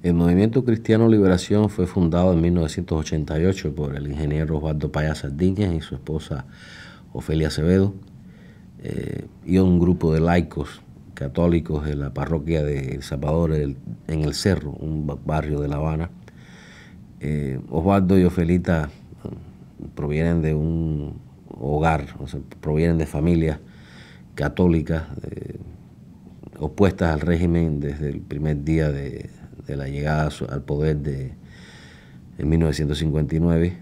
El Movimiento Cristiano Liberación fue fundado en 1988 por el ingeniero Osvaldo Paya Sardiñas y su esposa Ofelia Acevedo eh, y un grupo de laicos católicos de la parroquia de El Salvador en el Cerro, un barrio de La Habana. Eh, Osvaldo y Ofelita provienen de un hogar, provienen de familias católicas eh, opuestas al régimen desde el primer día de, la llegada al poder de, en 1959.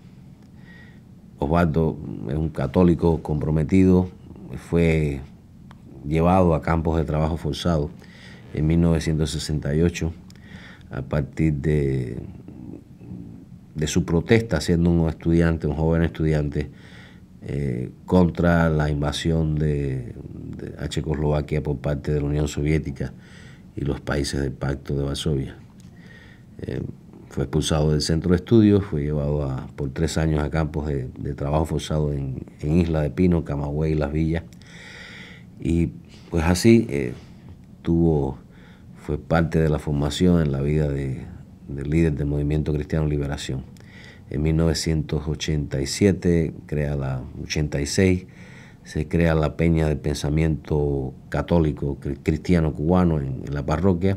Osvaldo es un católico comprometido, fue llevado a campos de trabajo forzado en 1968 a partir de, de su protesta siendo un estudiante, un joven estudiante, eh, contra la invasión de, de, Checoslovaquia por parte de la Unión Soviética y los países del Pacto de Varsovia. Eh, fue expulsado del centro de estudios, fue llevado por tres años a campos de, trabajo forzado en, Isla de Pino, Camagüey Las Villas. Y pues así eh, tuvo, fue parte de la formación en la vida de, líder del movimiento Cristiano Liberación. En 1987 crea la 86 se crea la peña de pensamiento católico cristiano cubano en, la parroquia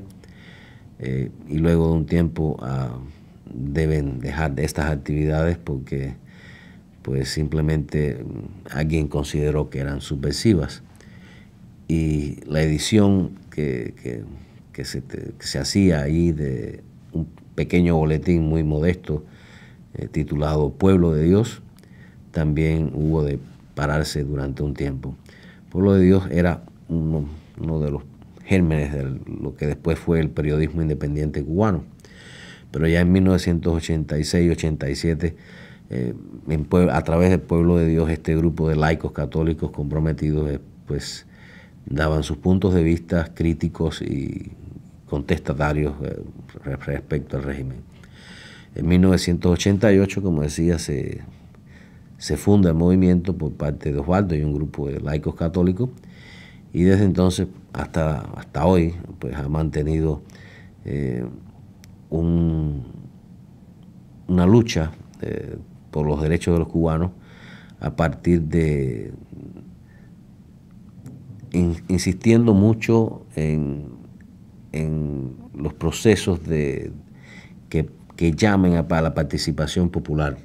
eh, y luego de un tiempo ah, deben dejar de estas actividades porque pues simplemente mm, alguien consideró que eran subversivas y la edición que, se, que se hacía ahí de un pequeño boletín muy modesto eh, titulado Pueblo de Dios, también hubo de pararse durante un tiempo. Pueblo de Dios era uno, de los gérmenes de lo que después fue el periodismo independiente cubano. Pero ya en 1986-87, eh, a través del Pueblo de Dios, este grupo de laicos católicos comprometidos, eh, pues daban sus puntos de vista críticos y contestatarios respecto al régimen. En 1988, como decía, se, funda el movimiento por parte de Osvaldo y un grupo de laicos católicos y desde entonces hasta, hasta hoy pues ha mantenido eh, una lucha eh, por los derechos de los cubanos a partir de insistiendo mucho en, en los procesos de, que que llamen a, la participación popular.